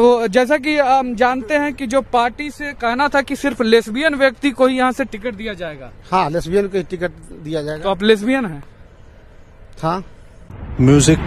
तो जैसा कि हम जानते हैं कि जो पार्टी से कहना था कि सिर्फ़ लेस्बियन व्यक्ति को ही यहाँ से टिकट दिया जाएगा। हाँ लेस्बियन को ही टिकट दिया तो जाएगा आप लेस्बियन हैं? हाँ। म्यूज़िक